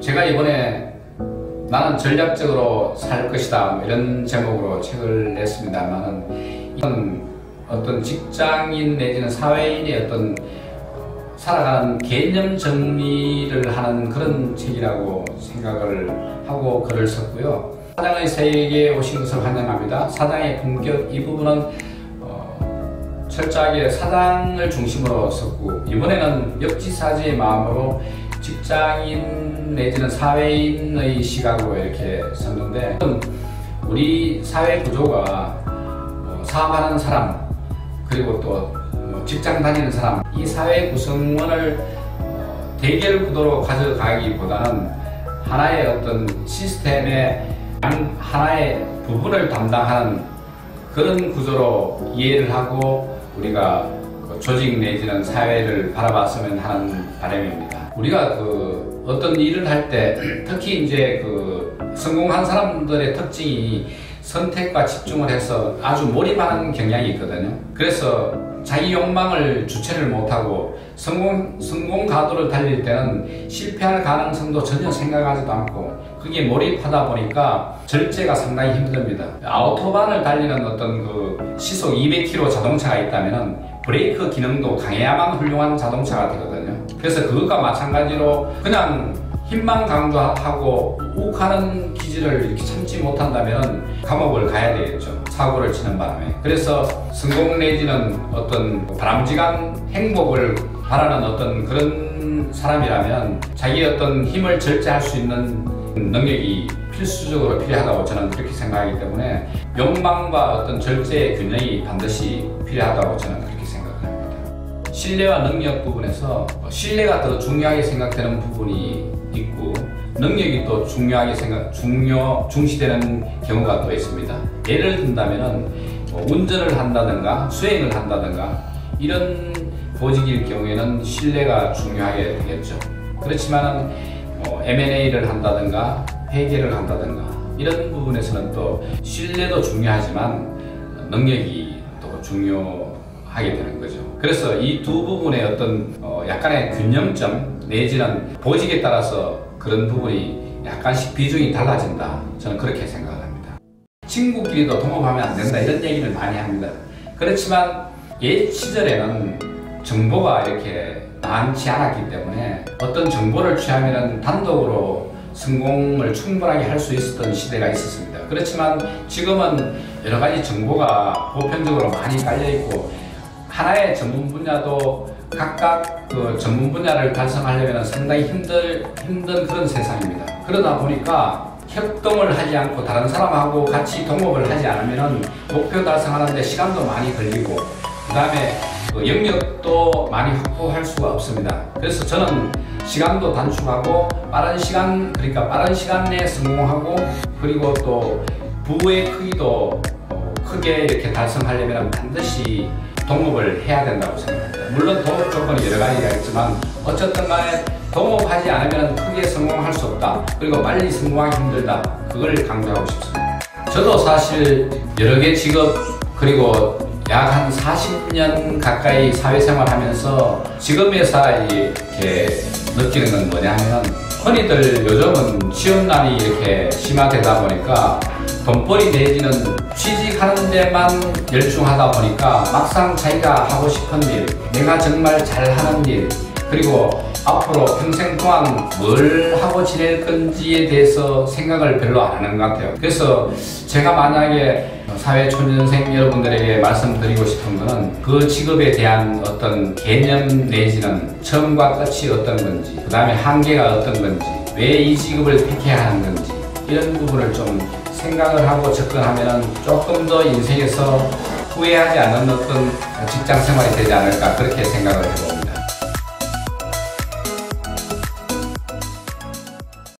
제가 이번에 나는 전략적으로 살 것이다 뭐 이런 제목으로 책을 냈습니다만은 이건 어떤 직장인 내지는 사회인의 어떤 살아가는 개념 정리를 하는 그런 책이라고 생각을 하고 글을 썼고요. 사장의 세계에 오신 것을 환영합니다. 사장의 품격 이 부분은 어, 철저하게 사장을 중심으로 썼고 이번에는 역지사지의 마음으로 직장인 내지는 사회인의 시각으로 이렇게 썼는데 우리 사회 구조가 어, 사업하는 사람 그리고 또 어, 직장 다니는 사람 이 사회 구성원을 어, 대결 구도로 가져가기보다는 하나의 어떤 시스템의 하나의 부분을 담당하는 그런 구조로 이해를 하고 우리가 그 조직 내지는 사회를 바라봤으면 하는 바람입니다. 우리가 그 어떤 일을 할 때 특히 이제 그 성공한 사람들의 특징이 선택과 집중을 해서 아주 몰입하는 경향이 있거든요. 그래서 자기 욕망을 주체를 못하고 성공, 성공 가도를 달릴 때는 실패할 가능성도 전혀 생각하지도 않고 그게 몰입하다 보니까 절제가 상당히 힘듭니다. 아우토반을 달리는 어떤 그 시속 200km 자동차가 있다면 브레이크 기능도 강해야만 훌륭한 자동차가 되거든요. 그래서 그것과 마찬가지로 그냥 힘만 강조하고 욱하는 기질을 이렇게 참지 못한다면 감옥을 가야 되겠죠. 사고를 치는 바람에. 그래서 성공 내지는 어떤 바람직한 행복을 바라는 어떤 그런 사람이라면 자기 어떤 힘을 절제할 수 있는 능력이 필수적으로 필요하다고 저는 그렇게 생각하기 때문에 욕망과 어떤 절제의 균형이 반드시 필요하다고 저는 그렇게. 신뢰와 능력 부분에서 신뢰가 더 중요하게 생각되는 부분이 있고 능력이 또 중요하게 생각 중요 중시되는 경우가 또 있습니다. 예를 든다면은 뭐 운전을 한다든가 수행을 한다든가 이런 보직일 경우에는 신뢰가 중요하게 되겠죠. 그렇지만은 뭐 M&A를 한다든가 회계를 한다든가 이런 부분에서는 또 신뢰도 중요하지만 능력이 또 중요 하게 되는 거죠. 그래서 이 두 부분의 어떤 어 약간의 균형점 내지는 보직에 따라서 그런 부분이 약간씩 비중이 달라진다. 저는 그렇게 생각합니다. 친구끼리도 동업하면 안 된다 이런 얘기를 많이 합니다. 그렇지만 옛 시절에는 정보가 이렇게 많지 않았기 때문에 어떤 정보를 취하면 단독으로 성공을 충분하게 할 수 있었던 시대가 있었습니다. 그렇지만 지금은 여러 가지 정보가 보편적으로 많이 깔려 있고 하나의 전문 분야도 각각 그 전문 분야를 달성하려면 상당히 힘들, 힘든 그런 세상입니다. 그러다 보니까 협동을 하지 않고 다른 사람하고 같이 동업을 하지 않으면 목표 달성하는데 시간도 많이 걸리고 그 다음에 그 영역도 많이 확보할 수가 없습니다. 그래서 저는 시간도 단축하고 빠른 시간 그러니까 빠른 시간 내에 성공하고 그리고 또 부의 크기도 어, 크게 이렇게 달성하려면 반드시 동업을 해야 된다고 생각합니다. 물론 동업 조건이 여러 가지가 있지만 어쨌든 간에 동업하지 않으면 크게 성공할 수 없다. 그리고 빨리 성공하기 힘들다. 그걸 강조하고 싶습니다. 저도 사실 여러 개 직업 그리고 약 한 40년 가까이 사회생활 하면서 지금에서 이렇게 느끼는 건 뭐냐면 흔히들 요즘은 취업난이 이렇게 심화되다 보니까 돈벌이 내지는 취직하는 데만 열중하다 보니까 막상 자기가 하고 싶은 일, 내가 정말 잘하는 일, 그리고 앞으로 평생 동안 뭘 하고 지낼 건지에 대해서 생각을 별로 안 하는 것 같아요. 그래서 제가 만약에 사회초년생 여러분들에게 말씀드리고 싶은 것은 그 직업에 대한 어떤 개념 내지는 처음과 끝이 어떤 건지, 그 다음에 한계가 어떤 건지, 왜 이 직업을 택해야 하는 건지, 이런 부분을 좀 생각을 하고 접근하면 조금 더 인생에서 후회하지 않는 어떤 직장 생활이 되지 않을까 그렇게 생각을 해봅니다.